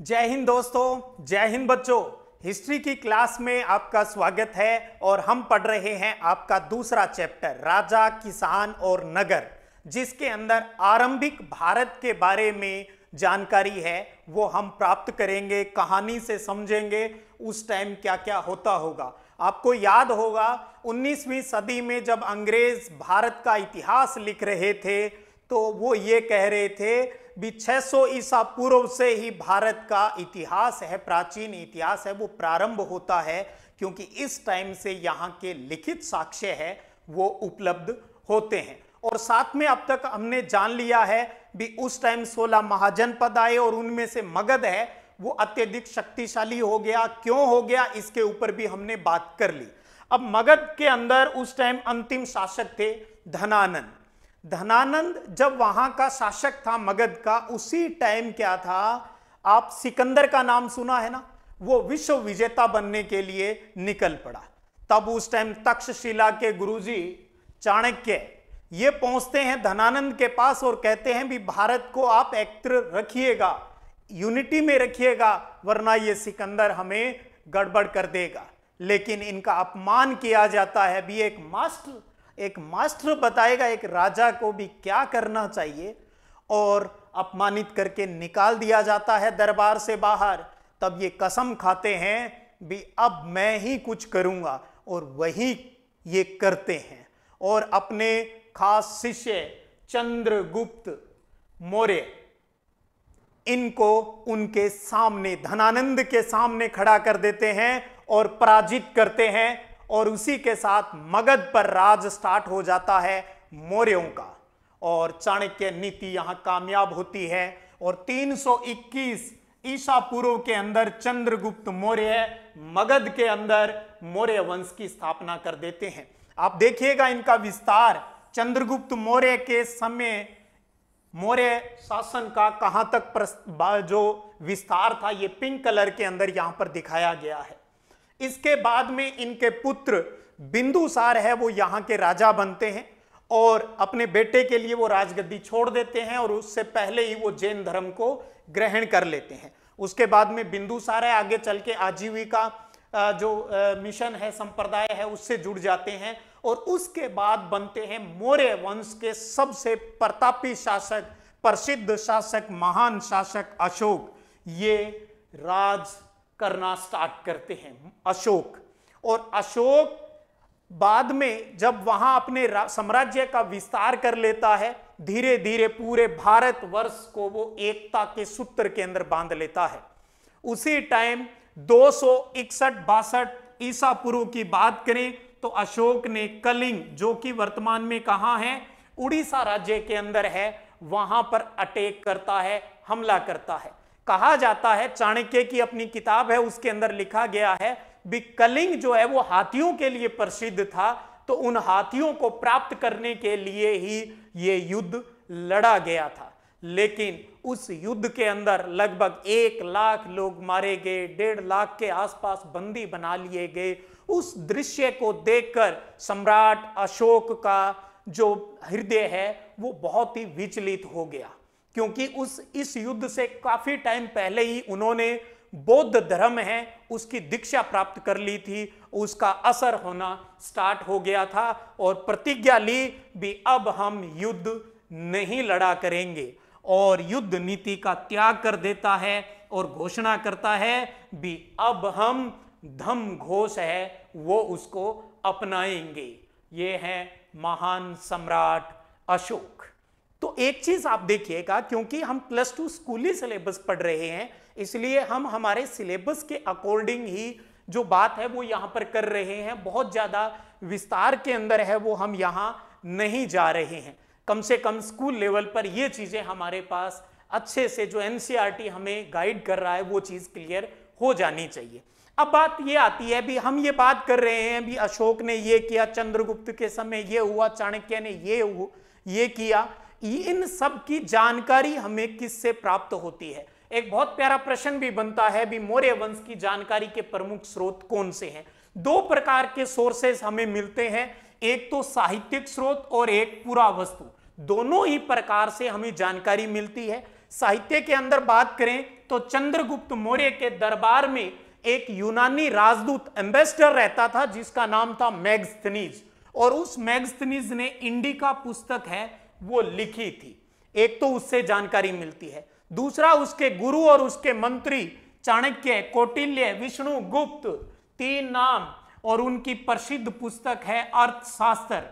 जय हिंद दोस्तों, जय हिंद बच्चों। हिस्ट्री की क्लास में आपका स्वागत है और हम पढ़ रहे हैं आपका दूसरा चैप्टर, राजा, किसान और नगर, जिसके अंदर आरंभिक भारत के बारे में जानकारी है। वो हम प्राप्त करेंगे, कहानी से समझेंगे, उस टाइम क्या क्या होता होगा। आपको याद होगा 19वीं सदी में जब अंग्रेज़ भारत का इतिहास लिख रहे थे तो वो ये कह रहे थे भी 600 ईसा पूर्व से ही भारत का इतिहास है, प्राचीन इतिहास है, वो प्रारंभ होता है, क्योंकि इस टाइम से यहाँ के लिखित साक्ष्य है, वो उपलब्ध होते हैं। और साथ में अब तक हमने जान लिया है भी उस टाइम 16 महाजनपद आए और उनमें से मगध है, वो अत्यधिक शक्तिशाली हो गया। क्यों हो गया? इसके ऊपर भी हमने बात कर ली। अब मगध के अंदर उस टाइम अंतिम शासक थे धनानंद। धनानंद जब वहाँ का शासक था मगध का, उसी टाइम क्या था? आप सिकंदर का नाम सुना है ना? वो विश्व विजेता बनने के लिए निकल पड़ा। तब उस टाइम तक्षशिला के गुरुजी चाणक्य, ये पहुँचते हैं धनानंद के पास और कहते हैं, भी भारत को आप एकत्र रखिएगा यूनिटी में रखिएगा, वरना ये सिकंदर हमें गड़बड़ कर देगा। लेकिन इनका अपमान किया जाता है, भी एक मास्टर एक मास्टर बताएगा एक राजा को भी क्या करना चाहिए और अपमानित करके निकाल दिया जाता है दरबार से बाहर। तब ये कसम खाते हैं भी अब मैं ही कुछ करूँगा और वही ये करते हैं। और अपने खास शिष्य चंद्रगुप्त मौर्य, इनको उनके सामने, धनानंद के सामने खड़ा कर देते हैं और पराजित करते हैं। और उसी के साथ मगध पर राज स्टार्ट हो जाता है मौर्यों का। और चाणक्य नीति यहाँ कामयाब होती है और 321 ईसा पूर्व के अंदर चंद्रगुप्त मौर्य मगध के अंदर मौर्य वंश की स्थापना कर देते हैं। आप देखिएगा इनका विस्तार, चंद्रगुप्त मौर्य के समय मौर्य शासन का कहाँ तक जो विस्तार था, ये पिंक कलर के अंदर यहाँ पर दिखाया गया है। इसके बाद में इनके पुत्र बिंदुसार है, वो यहाँ के राजा बनते हैं और अपने बेटे के लिए वो राजगद्दी छोड़ देते हैं और उससे पहले ही वो जैन धर्म को ग्रहण कर लेते हैं। उसके बाद में बिंदुसार है, आगे चल के आजीविका जो मिशन है, संप्रदाय है, उससे जुड़ जाते हैं और उसके बाद बनते हैं मौर्य वंश के सबसे प्रतापी शासक, प्रसिद्ध शासक, महान शासक अशोक। ये राज करना स्टार्ट करते हैं, अशोक। और अशोक बाद में जब वहाँ अपने साम्राज्य का विस्तार कर लेता है धीरे धीरे पूरे भारत वर्ष को वो एकता के सूत्र के अंदर बाँध लेता है। उसी टाइम दो सौ इकसठ, बासठ ईसा पूर्व की बात करें तो अशोक ने कलिंग, जो कि वर्तमान में कहा है, उड़ीसा राज्य के अंदर है, वहाँ पर अटैक करता है, हमला करता है। कहा जाता है, चाणक्य की अपनी किताब है, उसके अंदर लिखा गया है, भी कलिंग जो है वो हाथियों के लिए प्रसिद्ध था तो उन हाथियों को प्राप्त करने के लिए ही ये युद्ध लड़ा गया था। लेकिन उस युद्ध के अंदर लगभग एक लाख लोग मारे गए, डेढ़ लाख के आसपास बंदी बना लिए गए। उस दृश्य को देखकर सम्राट अशोक का जो हृदय है, वो बहुत ही विचलित हो गया। क्योंकि उस, इस युद्ध से काफ़ी टाइम पहले ही उन्होंने बौद्ध धर्म है, उसकी दीक्षा प्राप्त कर ली थी, उसका असर होना स्टार्ट हो गया था और प्रतिज्ञा ली भी अब हम युद्ध नहीं लड़ा करेंगे और युद्ध नीति का त्याग कर देता है और घोषणा करता है भी अब हम धम घोष है, वो उसको अपनाएँगे। ये है महान सम्राट अशोक। तो एक चीज़ आप देखिएगा, क्योंकि हम प्लस टू स्कूली सिलेबस पढ़ रहे हैं, इसलिए हम हमारे सिलेबस के अकॉर्डिंग ही जो बात है वो यहाँ पर कर रहे हैं। बहुत ज़्यादा विस्तार के अंदर है वो हम यहाँ नहीं जा रहे हैं। कम से कम स्कूल लेवल पर ये चीज़ें हमारे पास अच्छे से जो एन e हमें गाइड कर रहा है, वो चीज़ क्लियर हो जानी चाहिए। अब बात ये आती है भी हम ये बात कर रहे हैं भी अशोक ने ये किया, चंद्रगुप्त के समय ये हुआ, चाणक्य ने ये हुआ ये किया। इन सब की जानकारी हमें किससे प्राप्त होती है? एक बहुत प्यारा प्रश्न भी बनता है, भी मौर्य वंश की जानकारी के प्रमुख स्रोत कौन से हैं? दो प्रकार के सोर्सेस हमें मिलते हैं, एक तो साहित्यिक स्रोत और एक पुरा वस्तु। दोनों ही प्रकार से हमें जानकारी मिलती है। साहित्य के अंदर बात करें तो चंद्रगुप्त मौर्य के दरबार में एक यूनानी राजदूत एम्बेसडर रहता था, जिसका नाम था मैग्स्थनीज। और उस मैग्स्थनीज ने इंडिका पुस्तक है वो लिखी थी। एक तो उससे जानकारी मिलती है। दूसरा, उसके गुरु और उसके मंत्री चाणक्य, कौटिल्य, विष्णु गुप्त, तीन नाम और उनकी प्रसिद्ध पुस्तक है अर्थशास्त्र,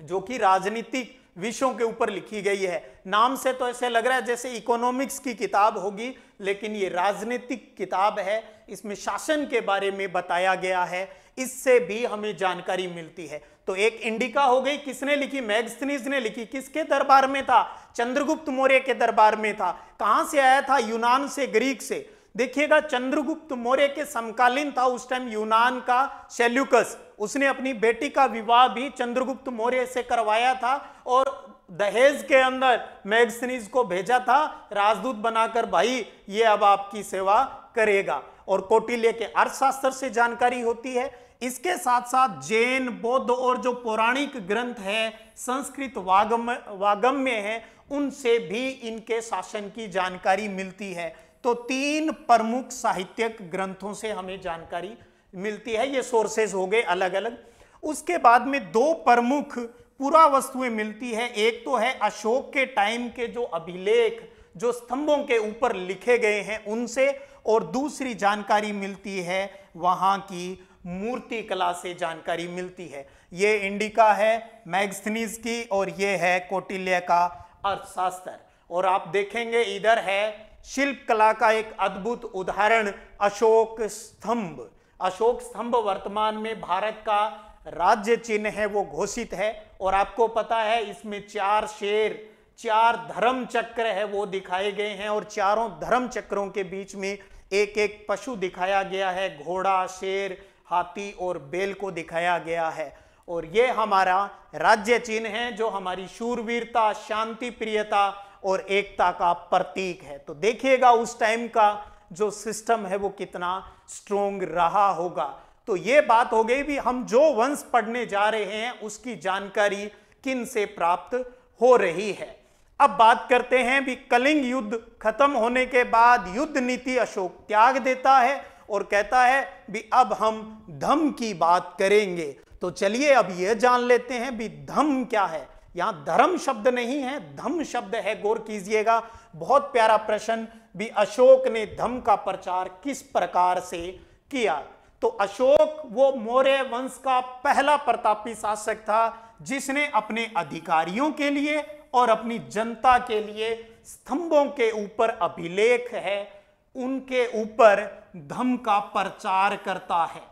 जो कि राजनीतिक विषयों के ऊपर लिखी गई है। नाम से तो ऐसे लग रहा है जैसे इकोनॉमिक्स की किताब होगी, लेकिन ये राजनीतिक किताब है। इसमें शासन के बारे में बताया गया है। इससे भी हमें जानकारी मिलती है। तो एक इंडिका हो गई, किसने लिखी? मैग्स्थनीज ने लिखी। किसके दरबार में था? चंद्रगुप्त मौर्य के दरबार में था। कहाँ से आया था? यूनान से, ग्रीक से। देखिएगा, चंद्रगुप्त मौर्य के समकालीन था उस टाइम यूनान का शेल्युकस उसने अपनी बेटी का विवाह भी चंद्रगुप्त मौर्य से करवाया था और दहेज के अंदर मैग्सनीज को भेजा था, राजदूत बनाकर, भाई, ये अब आपकी सेवा करेगा। और कौटिल्य के अर्थशास्त्र से जानकारी होती है इसके साथ साथ जैन, बौद्ध और जो पौराणिक ग्रंथ है, संस्कृत वागम, वागम्य है, उनसे भी इनके शासन की जानकारी मिलती है। तो तीन प्रमुख साहित्यिक ग्रंथों से हमें जानकारी मिलती है। ये सोर्सेज हो गए अलग अलग उसके बाद में दो प्रमुख पूरा वस्तुएँ मिलती है। एक तो है अशोक के टाइम के जो अभिलेख, जो स्तंभों के ऊपर लिखे गए हैं उनसे, और दूसरी जानकारी मिलती है वहाँ की मूर्ति कला से जानकारी मिलती है। ये इंडिका है मैग्स्थनीज की और ये है कोटिल्य का अर्थशास्त्र। और आप देखेंगे इधर है शिल्प कला का एक अद्भुत उदाहरण, अशोक स्तंभ। अशोक स्तंभ वर्तमान में भारत का राज्य चिन्ह है, वो घोषित है। और आपको पता है इसमें चार शेर, चार धर्म चक्र है, वो दिखाए गए हैं। और चारों धर्म चक्रों के बीच में एक एक पशु दिखाया गया है, घोड़ा, शेर हाथी और बेल को दिखाया गया है। और ये हमारा राज्य चिन्ह है, जो हमारी शूरवीरता, शांति, प्रियता और एकता का प्रतीक है। तो देखिएगा उस टाइम का जो सिस्टम है, वो कितना स्ट्रोंग रहा होगा। तो ये बात हो गई भी हम जो वंश पढ़ने जा रहे हैं, उसकी जानकारी किन से प्राप्त हो रही है। अब बात करते हैं भी कलिंग युद्ध खत्म होने के बाद युद्ध नीति अशोक त्याग देता है। और कहता है भी अब हम धम की बात करेंगे। तो चलिए अब यह जान लेते हैं भी धम क्या है। यहाँ धर्म शब्द नहीं है, धम शब्द है, गौर कीजिएगा। बहुत प्यारा प्रश्न, भी अशोक ने धम का प्रचार किस प्रकार से किया? तो अशोक वो मौर्य वंश का पहला प्रतापी शासक था, जिसने अपने अधिकारियों के लिए और अपनी जनता के लिए स्तंभों के ऊपर अभिलेख है। उनके ऊपर धम का प्रचार करता है।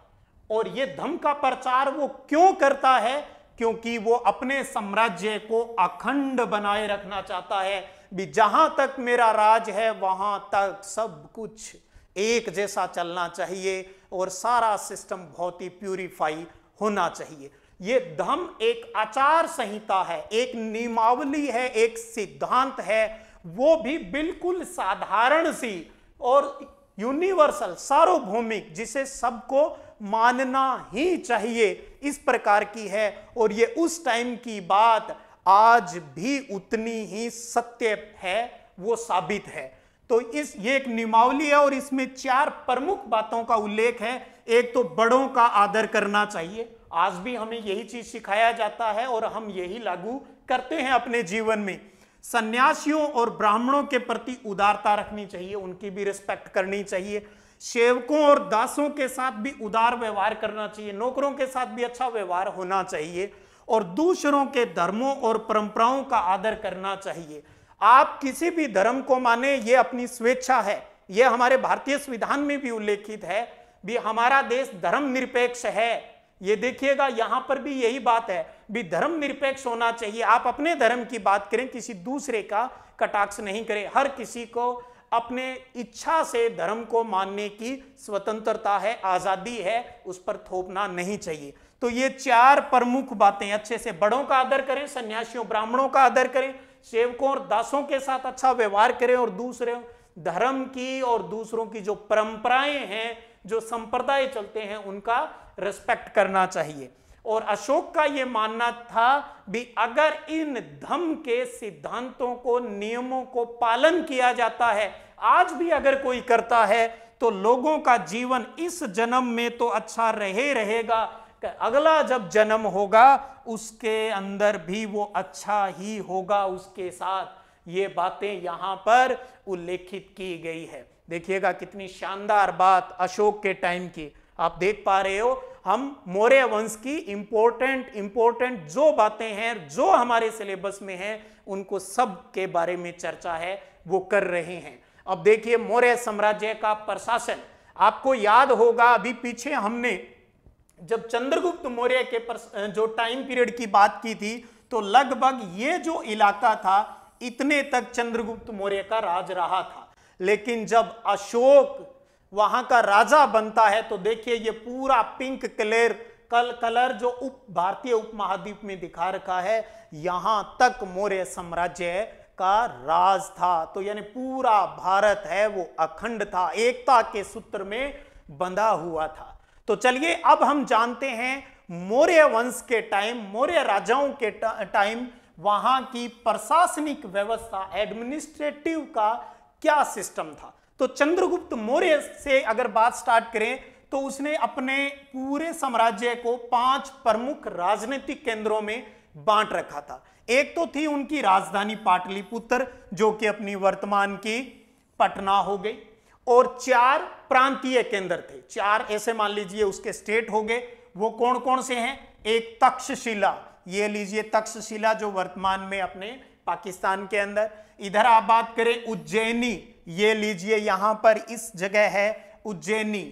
और ये धम का प्रचार वो क्यों करता है? क्योंकि वो अपने साम्राज्य को अखंड बनाए रखना चाहता है भी जहाँ तक मेरा राज है, वहाँ तक सब कुछ एक जैसा चलना चाहिए और सारा सिस्टम बहुत ही प्यूरिफाई होना चाहिए। ये धम एक आचार संहिता है, एक नियमावली है, एक सिद्धांत है। वो भी बिल्कुल साधारण सी और यूनिवर्सल सार्वभौमिक, जिसे सबको मानना ही चाहिए, इस प्रकार की है। और ये उस टाइम की बात आज भी उतनी ही सत्य है, वो साबित है। तो इस, ये एक नियमावली है और इसमें चार प्रमुख बातों का उल्लेख है। एक तो बड़ों का आदर करना चाहिए। आज भी हमें यही चीज़ सिखाया जाता है और हम यही लागू करते हैं अपने जीवन में। सन्यासियों और ब्राह्मणों के प्रति उदारता रखनी चाहिए, उनकी भी रिस्पेक्ट करनी चाहिए। सेवकों और दासों के साथ भी उदार व्यवहार करना चाहिए, नौकरों के साथ भी अच्छा व्यवहार होना चाहिए और दूसरों के धर्मों और परंपराओं का आदर करना चाहिए। आप किसी भी धर्म को माने, ये अपनी स्वेच्छा है। यह हमारे भारतीय संविधान में भी उल्लेखित है भी हमारा देश धर्म निरपेक्ष है। ये देखिएगा, यहाँ पर भी यही बात है। भी धर्म निरपेक्ष होना चाहिए। आप अपने धर्म की बात करें, किसी दूसरे का कटाक्ष नहीं करें। हर किसी को अपने इच्छा से धर्म को मानने की स्वतंत्रता है, आज़ादी है, उस पर थोपना नहीं चाहिए। तो ये चार प्रमुख बातें अच्छे से बड़ों का आदर करें, सन्यासियों, ब्राह्मणों का आदर करें, सेवकों और दासों के साथ अच्छा व्यवहार करें और दूसरे धर्म की और दूसरों की जो परंपराएँ हैं, जो संप्रदाय चलते हैं, उनका रिस्पेक्ट करना चाहिए। और अशोक का यह मानना था भी अगर इन धम के सिद्धांतों को, नियमों को पालन किया जाता है, आज भी अगर कोई करता है तो लोगों का जीवन इस जन्म में तो अच्छा रहे रहेगा। अगला जब जन्म होगा, उसके अंदर भी वो अच्छा ही होगा उसके साथ। ये बातें यहाँ पर उल्लेखित की गई है। देखिएगा कितनी शानदार बात अशोक के टाइम की। आप देख पा रहे हो हम मौर्य वंश की इंपॉर्टेंट इंपॉर्टेंट जो बातें हैं, जो हमारे सिलेबस में हैं, उनको सब के बारे में चर्चा है, वो कर रहे हैं। अब देखिए, मौर्य साम्राज्य का प्रशासन। आपको याद होगा, अभी पीछे हमने जब चंद्रगुप्त मौर्य के जो टाइम पीरियड की बात की थी तो लगभग ये जो इलाका था, इतने तक चंद्रगुप्त मौर्य का राज रहा था। लेकिन जब अशोक वहाँ का राजा बनता है तो देखिए ये पूरा पिंक कलर कल कलर जो उप, भारतीय उपमहाद्वीप में दिखा रखा है, यहाँ तक मौर्य साम्राज्य का राज था। तो यानी पूरा भारत है, वो अखंड था, एकता के सूत्र में बंधा हुआ था। तो चलिए अब हम जानते हैं मौर्य वंश के टाइम मौर्य राजाओं के टाइम वहाँ की प्रशासनिक व्यवस्था एडमिनिस्ट्रेटिव का क्या सिस्टम था। तो चंद्रगुप्त मौर्य से अगर बात स्टार्ट करें तो उसने अपने पूरे साम्राज्य को पाँच प्रमुख राजनीतिक केंद्रों में बांट रखा था। एक तो थी उनकी राजधानी पाटलिपुत्र, जो कि अपनी वर्तमान की पटना हो गई, और चार प्रांतीय केंद्र थे। चार ऐसे मान लीजिए उसके स्टेट हो गए। वो कौन कौन से हैं? एक तक्षशिला। ये लीजिए तक्षशिला जो वर्तमान में अपने पाकिस्तान के अंदर। इधर आप बात करें उज्जैनी, ये लीजिए यहाँ पर इस जगह है उज्जैनी,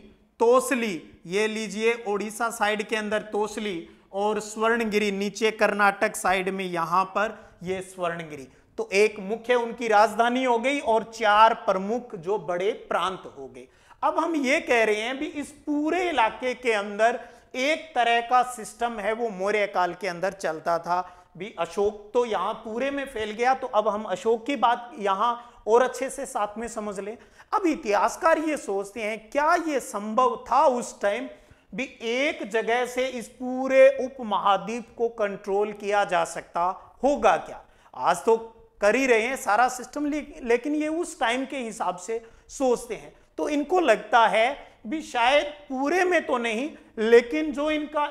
तोसली, ये लीजिए ओडिशा साइड के अंदर तोसली और स्वर्णगिरी, नीचे कर्नाटक साइड में यहाँ पर ये स्वर्णगिरी। तो एक मुख्य उनकी राजधानी हो गई और चार प्रमुख जो बड़े प्रांत हो गए। अब हम ये कह रहे हैं भी इस पूरे इलाके के अंदर एक तरह का सिस्टम है, वो मौर्य काल के अंदर चलता था। भी अशोक तो यहाँ पूरे में फैल गया तो अब हम अशोक की बात यहाँ और अच्छे से साथ में समझ लें। अब इतिहासकार ये सोचते हैं, क्या ये संभव था उस टाइम भी एक जगह से इस पूरे उपमहाद्वीप को कंट्रोल किया जा सकता होगा क्या? आज तो कर ही रहे हैं सारा सिस्टम लेकिन ये उस टाइम के हिसाब से सोचते हैं। तो इनको लगता है भी शायद पूरे में तो नहीं, लेकिन जो इनका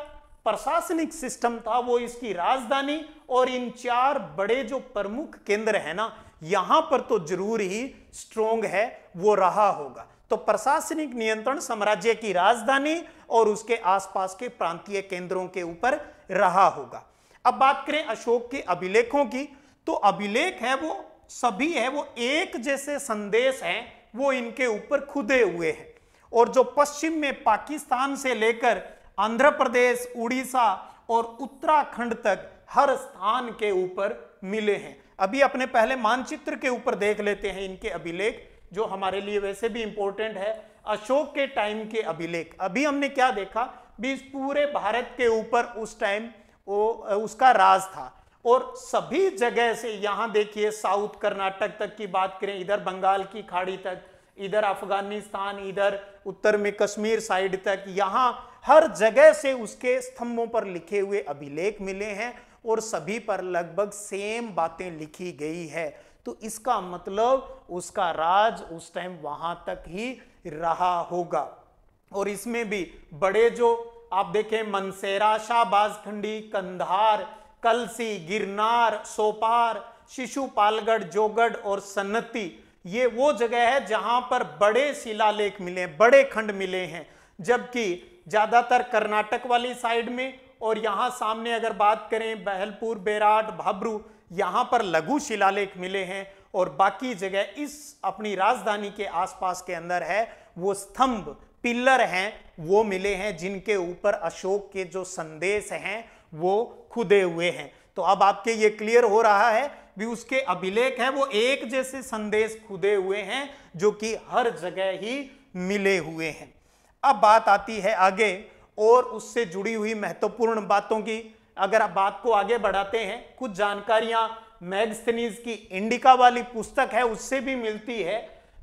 प्रशासनिक सिस्टम था, वो इसकी राजधानी और इन चार बड़े जो प्रमुख केंद्र है ना, यहाँ पर तो ज़रूर ही स्ट्रोंग है, वो रहा होगा। तो प्रशासनिक नियंत्रण साम्राज्य की राजधानी और उसके आसपास के प्रांतीय केंद्रों के ऊपर रहा होगा। अब बात करें अशोक के अभिलेखों की तो अभिलेख है वो, सभी है वो एक जैसे संदेश हैं, वो इनके ऊपर खुदे हुए हैं। और जो पश्चिम में पाकिस्तान से लेकर आंध्र प्रदेश, उड़ीसा और उत्तराखंड तक हर स्थान के ऊपर मिले हैं। अभी अपने पहले मानचित्र के ऊपर देख लेते हैं इनके अभिलेख, जो हमारे लिए वैसे भी इंपॉर्टेंट है। अशोक के टाइम के अभिलेख। अभी हमने क्या देखा? भी इस पूरे भारत के ऊपर उस टाइम वो, उसका राज था। और सभी जगह से यहाँ देखिए, साउथ कर्नाटक तक की बात करें, इधर बंगाल की खाड़ी तक, इधर अफ़गानिस्तान, इधर उत्तर में कश्मीर साइड तक, यहाँ हर जगह से उसके स्तंभों पर लिखे हुए अभिलेख मिले हैं और सभी पर लगभग सेम बातें लिखी गई है। तो इसका मतलब उसका राज उस टाइम वहाँ तक ही रहा होगा। और इसमें भी बड़े जो आप देखें, मनसेरा, शाहबाज खंडी, कंधार, कलसी, गिरनार, सोपार, शिशुपालगढ़, जोगढ़ और सन्नति, ये वो जगह है जहाँ पर बड़े शिलालेख मिले बड़े खंड मिले हैं। जबकि ज़्यादातर कर्नाटक वाली साइड में, और यहाँ सामने अगर बात करें, बहलपुर, बेराट भाबरू यहाँ पर लघु शिलालेख मिले हैं, और बाकी जगह इस अपनी राजधानी के आसपास के अंदर है, वो स्तंभ, पिल्लर हैं, वो मिले हैं, जिनके ऊपर अशोक के जो संदेश हैं, वो खुदे हुए हैं। तो अब आपके ये क्लियर हो रहा है, भी उसके अभिलेख है, वो एक जैसे संदेश खुदे हुए हैं, जो कि हर जगह ही मिले हुए हैं। अब बात आती है आगे और उससे जुड़ी हुई महत्वपूर्ण बातों की। अगर आप बात को आगे बढ़ाते हैं, कुछ जानकारियाँ मैगस्थनीज की इंडिका वाली पुस्तक है, उससे भी मिलती है।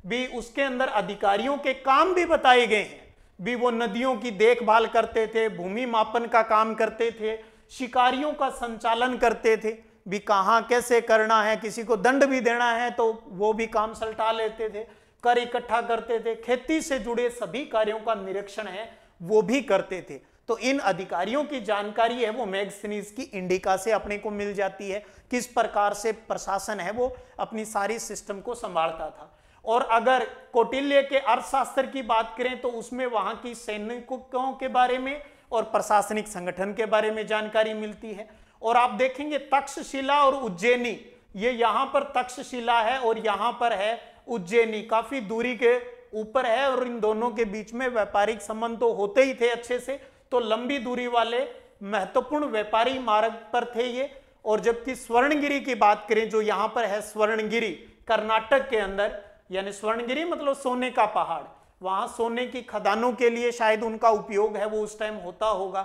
भी उसके अंदर अधिकारियों के काम भी बताए गए हैं। भी वो नदियों की देखभाल करते थे, भूमि मापन का काम करते थे, शिकारियों का संचालन करते थे। भी कहाँ कैसे करना है, किसी को दंड भी देना है तो वो भी काम सलटा लेते थे। कर इकट्ठा करते थे, खेती से जुड़े सभी कार्यों का निरीक्षण है, वो भी करते थे। तो इन अधिकारियों की जानकारी है, वो मैगस्थनीज की इंडिका से अपने को मिल जाती है, किस प्रकार से प्रशासन है वो अपनी सारी सिस्टम को संभालता था। और अगर कौटिल्य के अर्थशास्त्र की बात करें तो उसमें वहाँ की सैनिकों के बारे में और प्रशासनिक संगठन के बारे में जानकारी मिलती है। और आप देखेंगे तक्षशिला और उज्जैनी, ये यहाँ पर तक्षशिला है और यहाँ पर है उज्जैनी, काफ़ी दूरी के ऊपर है और इन दोनों के बीच में व्यापारिक संबंध तो होते ही थे अच्छे से तो लंबी दूरी वाले महत्वपूर्ण व्यापारी मार्ग पर थे ये। और जबकि स्वर्णगिरी की बात करें, जो यहाँ पर है स्वर्णगिरी, कर्नाटक के अंदर, यानी स्वर्णगिरी मतलब सोने का पहाड़। वहाँ सोने की खदानों के लिए शायद उनका उपयोग है, वो उस टाइम होता होगा।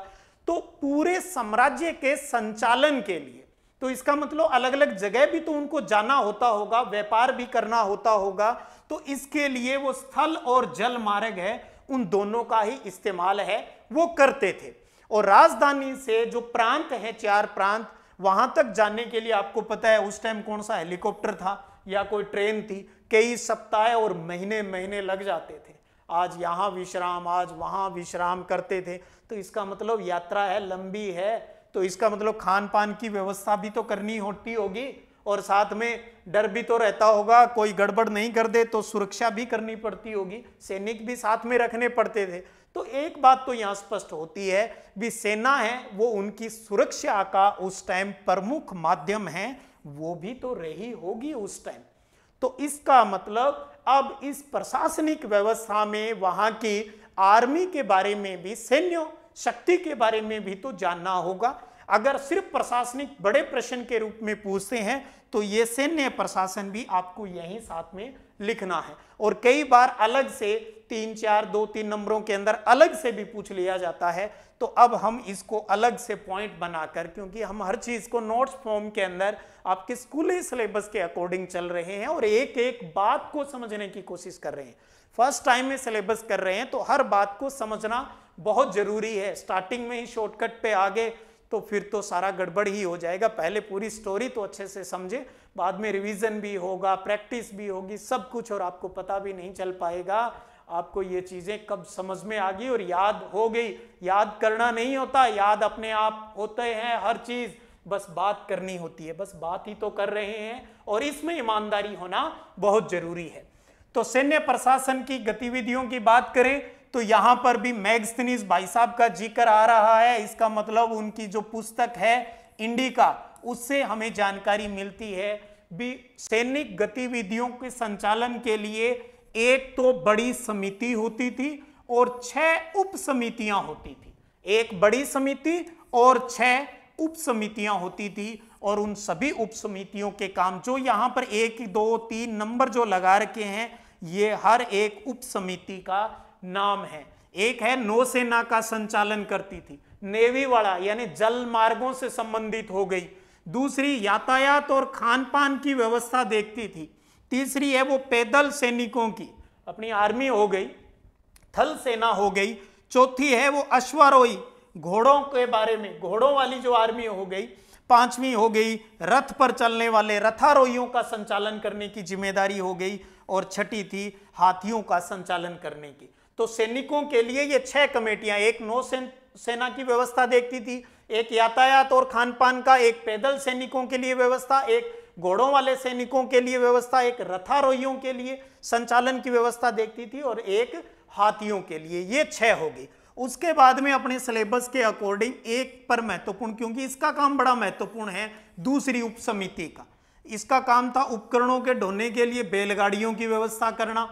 तो पूरे साम्राज्य के संचालन के लिए तो इसका मतलब अलग अलग जगह भी तो उनको जाना होता होगा, व्यापार भी करना होता होगा। तो इसके लिए वो स्थल और जल मार्ग है, उन दोनों का ही इस्तेमाल है, वो करते थे। और राजधानी से जो प्रांत है, चार प्रांत, वहाँ तक जाने के लिए आपको पता है उस टाइम कौन सा हेलीकॉप्टर था या कोई ट्रेन थी, कई सप्ताह और महीने महीने लग जाते थे। आज यहाँ विश्राम, आज वहाँ विश्राम करते थे। तो इसका मतलब यात्रा है, लंबी है तो इसका मतलब खान पान की व्यवस्था भी तो करनी होती होगी और साथ में डर भी तो रहता होगा, कोई गड़बड़ नहीं कर दे तो सुरक्षा भी करनी पड़ती होगी, सैनिक भी साथ में रखने पड़ते थे। तो एक बात तो यहाँ स्पष्ट होती है भी सेना है, वो उनकी सुरक्षा का उस टाइम प्रमुख माध्यम है, वो भी तो रही होगी उस टाइम। तो इसका मतलब अब इस प्रशासनिक व्यवस्था में वहाँ की आर्मी के बारे में भी सैन्य शक्ति के बारे में भी तो जानना होगा। अगर सिर्फ़ प्रशासनिक बड़े प्रश्न के रूप में पूछते हैं तो ये सैन्य प्रशासन भी आपको यही साथ में लिखना है। और कई बार अलग से तीन चार दो तीन नंबरों के अंदर अलग से भी पूछ लिया जाता है। तो अब हम इसको अलग से पॉइंट बनाकर, क्योंकि हम हर चीज़ को नोट्स फॉर्म के अंदर आपके स्कूली सिलेबस के अकॉर्डिंग चल रहे हैं और एक एक बात को समझने की कोशिश कर रहे हैं। फ़र्स्ट टाइम में सिलेबस कर रहे हैं तो हर बात को समझना बहुत ज़रूरी है। स्टार्टिंग में ही शॉर्टकट पे आगे तो फिर तो सारा गड़बड़ ही हो जाएगा। पहले पूरी स्टोरी तो अच्छे से समझे, बाद में रिवीजन भी होगा प्रैक्टिस भी होगी, सब कुछ और आपको पता भी नहीं चल पाएगा। आपको ये चीज़ें कब समझ में आ गई और याद हो गई। याद करना नहीं होता, याद अपने आप होते हैं, हर चीज़ बस बात करनी होती है, बस बात ही तो कर रहे हैं। और इसमें ईमानदारी होना बहुत ज़रूरी है। तो सैन्य प्रशासन की गतिविधियों की बात करें तो यहाँ पर भी मैगस्थनीस भाई साहब का ज़िक्र आ रहा है। इसका मतलब उनकी जो पुस्तक है, इंडिका, उससे हमें जानकारी मिलती है। भी सैनिक गतिविधियों के संचालन के लिए एक तो बड़ी समिति होती थी और छह उप समितियाँ होती थी। एक बड़ी समिति और छह उप समितियाँ होती थी और उन सभी उप समितियों के काम जो यहाँ पर एक, दो, तीन नंबर जो लगा रखे हैं ये हर एक उप समिति का नाम है। एक है नौसेना का संचालन करती थी। नेवी वाला यानी जल मार्गों से संबंधित हो गई। दूसरी यातायात और खान पान की व्यवस्था देखती थी। तीसरी है वो पैदल सैनिकों की। अपनी आर्मी हो गई, थल सेना हो गई। चौथी है वो अश्वारोही, घोड़ों के बारे में, घोड़ों वाली जो आर्मी हो गई। पांचवी हो गई, रथ पर चलने वाले रथारोहियों का संचालन करने की ज़िम्मेदारी हो गई। और छठी थी हाथियों का संचालन करने की। तो सैनिकों के लिए ये छह कमेटियाँ एक नौ सेन, सेना की व्यवस्था देखती थी एक यातायात और खान पान का एक पैदल सैनिकों के लिए व्यवस्था एक घोड़ों वाले सैनिकों के लिए व्यवस्था एक रथारोहियों के लिए संचालन की व्यवस्था देखती थी और एक हाथियों के लिए। ये छह होगी उसके बाद में अपने सिलेबस के अकॉर्डिंग एक पर महत्वपूर्ण क्योंकि इसका काम बड़ा महत्वपूर्ण है दूसरी उप समिति का। इसका काम था उपकरणों के ढोने के लिए, बैलगाड़ियों की व्यवस्था करना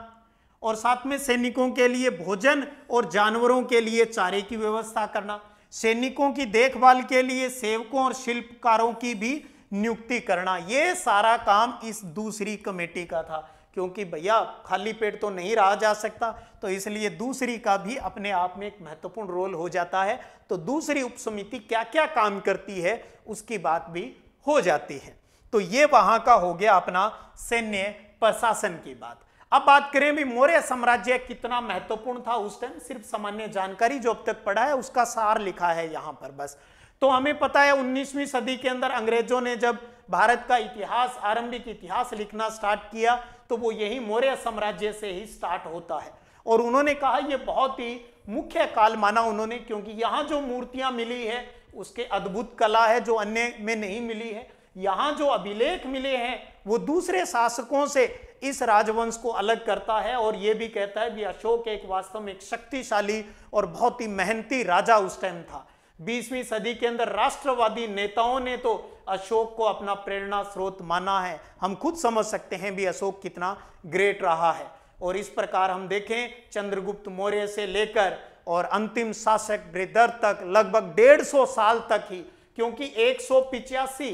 और साथ में सैनिकों के लिए भोजन और जानवरों के लिए चारे की व्यवस्था करना। सैनिकों की देखभाल के लिए सेवकों और शिल्पकारों की भी नियुक्ति करना। ये सारा काम इस दूसरी कमेटी का था, क्योंकि भैया, खाली पेट तो नहीं रहा जा सकता तो इसलिए दूसरी का भी अपने आप में एक महत्वपूर्ण रोल हो जाता है। तो दूसरी उपसमिति क्या क्या काम करती है, उसकी बात भी हो जाती है। तो ये वहाँ का हो गया अपना सैन्य प्रशासन की बात। अब बात करें भी मौर्य साम्राज्य कितना महत्वपूर्ण था उस टाइम सिर्फ़ सामान्य जानकारी जो अब तक पढ़ा है, उसका सार लिखा है यहाँ पर बस। तो हमें पता है 19वीं सदी के अंदर अंग्रेज़ों ने जब भारत का इतिहास, आरंभिक इतिहास लिखना स्टार्ट किया तो वो यही मौर्य साम्राज्य से ही स्टार्ट होता है। और उन्होंने कहा यह बहुत ही मुख्य काल माना उन्होंने, क्योंकि यहाँ जो मूर्तियाँ मिली है, उसके अद्भुत कला है, जो अन्य में नहीं मिली है यहाँ जो अभिलेख मिले हैं, वो दूसरे शासकों से इस राजवंश को अलग करता है और यह भी कहता है कि अशोक एक वास्तव में एक शक्तिशाली और बहुत ही मेहनती राजा उस टाइम था। बीसवीं सदी के अंदर राष्ट्रवादी नेताओं ने तो अशोक को अपना प्रेरणा स्रोत माना है। हम खुद समझ सकते हैं भी अशोक कितना ग्रेट रहा है। और इस प्रकार हम देखें, चंद्रगुप्त मौर्य से लेकर और अंतिम शासक ब्रिदर तक लगभग डेढ़ सौ साल तक ही, क्योंकि एक सौ पिचासी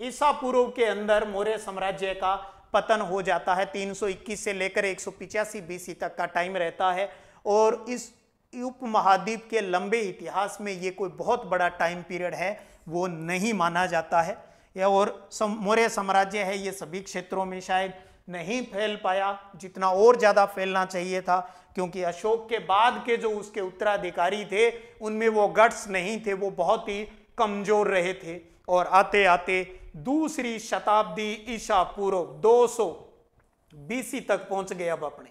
ईसा पूर्व के अंदर मौर्य साम्राज्य का पतन हो जाता है। 321 से लेकर एक सौ तक का टाइम रहता है और इस उप महाद्वीप के लंबे इतिहास में ये कोई बहुत बड़ा टाइम पीरियड है, वो नहीं माना जाता है। या और मौर्य साम्राज्य है, ये सभी क्षेत्रों में शायद नहीं फैल पाया, जितना और ज़्यादा फैलना चाहिए था, क्योंकि अशोक के बाद के जो उसके उत्तराधिकारी थे, उनमें वो गट्स नहीं थे, वो बहुत ही कमज़ोर रहे थे और आते आते दूसरी शताब्दी ईसा पूर्व 200 बीसी तक पहुँच गए अब अपने।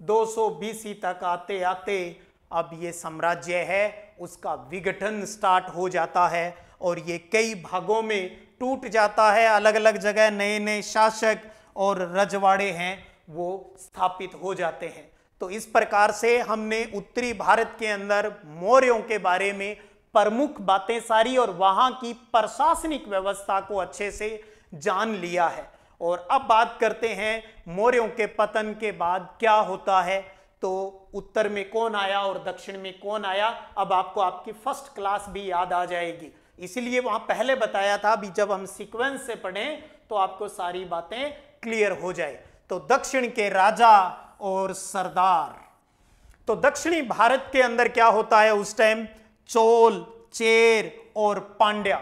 200 बीसी तक आते आते अब ये साम्राज्य है, उसका विघटन स्टार्ट हो जाता है और ये कई भागों में टूट जाता है। अलग अलग जगह नए नए शासक और रजवाड़े हैं, वो स्थापित हो जाते हैं। तो इस प्रकार से हमने उत्तरी भारत के अंदर मौर्यों के बारे में प्रमुख बातें सारी और वहाँ की प्रशासनिक व्यवस्था को अच्छे से जान लिया है। और अब बात करते हैं मौर्यों के पतन के बाद क्या होता है। तो उत्तर में कौन आया और दक्षिण में कौन आया, अब आपको आपकी फ़र्स्ट क्लास भी याद आ जाएगी। इसीलिए वहाँ पहले बताया था भी जब हम सीक्वेंस से पढ़ें तो आपको सारी बातें क्लियर हो जाए। तो दक्षिण के राजा और सरदार। तो दक्षिणी भारत के अंदर क्या होता है उस टाइम चोल, चेर और पांड्या,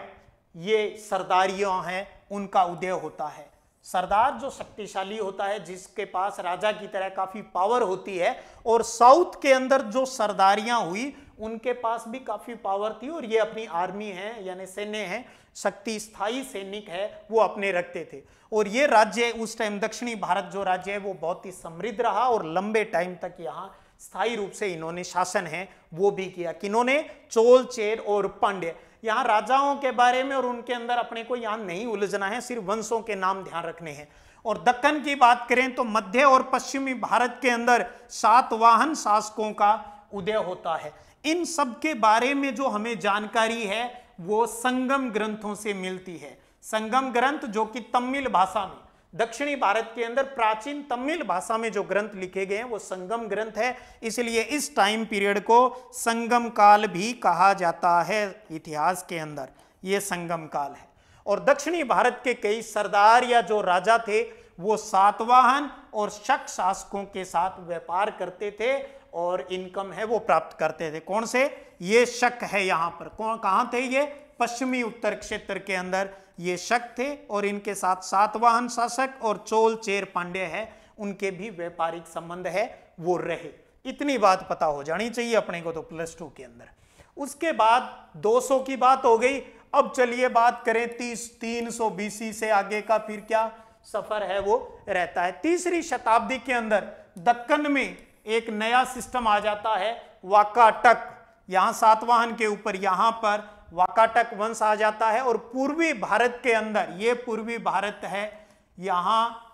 ये सरदारियों हैं, उनका उदय होता है। सरदार जो शक्तिशाली होता है, जिसके पास राजा की तरह काफ़ी पावर होती है, और साउथ के अंदर जो सरदारियाँ हुई, उनके पास भी काफ़ी पावर थी, और ये अपनी आर्मी है, यानी सैन्य है, शक्ति स्थायी सैनिक है, वो अपने रखते थे। और ये राज्य उस टाइम दक्षिणी भारत जो राज्य है, वो बहुत ही समृद्ध रहा, और लंबे टाइम तक यहाँ स्थायी रूप से इन्होंने शासन है, वो भी किया। किन्होंने चोल, चेर और पांड्य। यहाँ राजाओं के बारे में और उनके अंदर अपने को यहाँ नहीं उलझना है, सिर्फ़ वंशों के नाम ध्यान रखने हैं। और दक्कन की बात करें तो मध्य और पश्चिमी भारत के अंदर सातवाहन शासकों का उदय होता है। इन सब के बारे में जो हमें जानकारी है, वो संगम ग्रंथों से मिलती है। संगम ग्रंथ जो कि तमिल भाषा में दक्षिणी भारत के अंदर प्राचीन तमिल भाषा में जो ग्रंथ लिखे गए हैं, वो संगम ग्रंथ है। इसलिए इस टाइम पीरियड को संगम काल भी कहा जाता है इतिहास के अंदर। ये संगम काल है। और दक्षिणी भारत के कई सरदार या जो राजा थे, वो सातवाहन और शक शासकों के साथ व्यापार करते थे और इनकम है वो प्राप्त करते थे। कौन से? ये शक है यहाँ पर। कौन कहाँ थे ये? पश्चिमी उत्तर क्षेत्र के अंदर। ये शक थे और इनके साथ सातवाहन शासक और चोल चेर पांडे है। उनके भी व्यापारिक संबंध है, वो रहे। इतनी बात पता हो जानी चाहिए अपने को तो प्लस टू के अंदर। उसके बाद 200 की बात हो गई। अब चलिए बात करें तीस, तीन सौ बीसी से आगे का फिर क्या सफ़र है वो रहता है। तीसरी शताब्दी के अंदर दक्कन में एक नया सिस्टम आ जाता है, वाकाटक। यहाँ सातवाहन के ऊपर, यहाँ पर वाकाटक वंश आ जाता है और पूर्वी भारत के अंदर, ये पूर्वी भारत है, यहाँ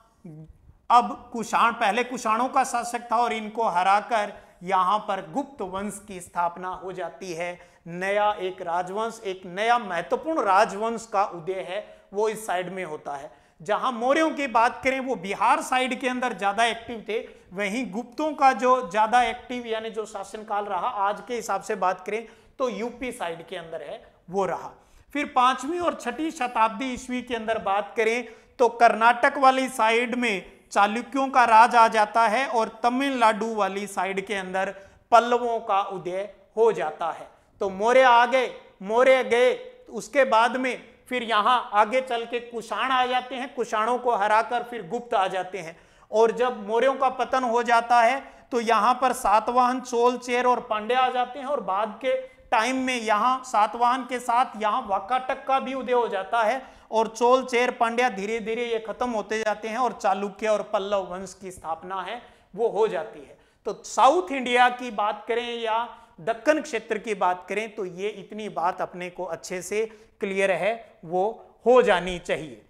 अब कुषाण, पहले कुषाणों का शासक था और इनको हराकर यहाँ पर गुप्त वंश की स्थापना हो जाती है। नया एक राजवंश, एक नया महत्वपूर्ण राजवंश का उदय है, वो इस साइड में होता है। जहाँ मौर्यों की बात करें, वो बिहार साइड के अंदर ज़्यादा एक्टिव थे, वहीं गुप्तों का जो ज़्यादा एक्टिव यानी जो शासनकाल रहा, आज के हिसाब से बात करें तो यूपी साइड के अंदर है, वो रहा। फिर पांचवी और छठी शताब्दी ईस्वी के अंदर बात करें तो कर्नाटक वाली साइड में चालुक्यों का राज आ जाता है और तमिलनाडु वाली साइड के अंदर पल्लवों का उदय हो जाता है। तो मौर्य आ गए मौर्य गए, उसके बाद में फिर यहाँ आगे चल के कुषाण आ जाते हैं, कुषाणों को हराकर फिर गुप्त आ जाते हैं। और जब मौर्यों का पतन हो जाता है तो यहाँ पर सातवाहन चोल चेर और पांडे आ जाते हैं और बाद के टाइम में यहाँ सातवाहन के साथ यहाँ वाकाटक का भी उदय हो जाता है और चोल, चेर, पांड्या धीरे धीरे ये खत्म होते जाते हैं और चालुक्य और पल्लव वंश की स्थापना है, वो हो जाती है। तो साउथ इंडिया की बात करें या दक्कन क्षेत्र की बात करें तो ये इतनी बात अपने को अच्छे से क्लियर है, वो हो जानी चाहिए।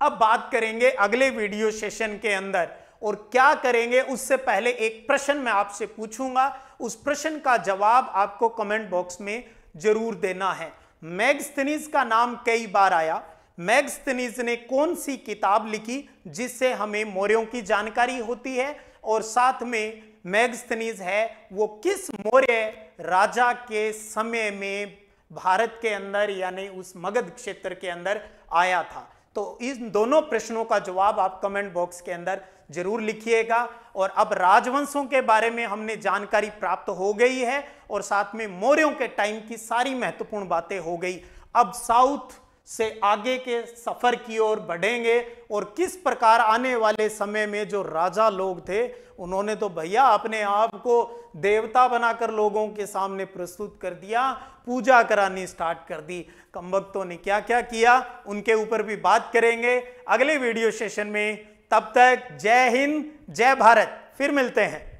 अब बात करेंगे अगले वीडियो सेशन के अंदर। और क्या करेंगे, उससे पहले एक प्रश्न मैं आपसे पूछूँगा। उस प्रश्न का जवाब आपको कमेंट बॉक्स में ज़रूर देना है। मैगस्थनीज का नाम कई बार आया। मैगस्थनीज ने कौन सी किताब लिखी जिससे हमें मौर्यों की जानकारी होती है? और साथ में मैगस्थनीज है, वो किस मौर्य राजा के समय में भारत के अंदर यानी उस मगध क्षेत्र के अंदर आया था? तो इन दोनों प्रश्नों का जवाब आप कमेंट बॉक्स के अंदर ज़रूर लिखिएगा। और अब राजवंशों के बारे में हमने जानकारी प्राप्त हो गई है और साथ में मौर्यों के टाइम की सारी महत्वपूर्ण बातें हो गई। अब साउथ से आगे के सफ़र की ओर बढ़ेंगे और किस प्रकार आने वाले समय में जो राजा लोग थे, उन्होंने तो भैया अपने आप को देवता बनाकर लोगों के सामने प्रस्तुत कर दिया, पूजा करानी स्टार्ट कर दी। कमबख्तों ने क्या क्या किया, उनके ऊपर भी बात करेंगे। अगले वीडियो सेशन में तब तक जय हिंद जय भारत। फिर मिलते हैं।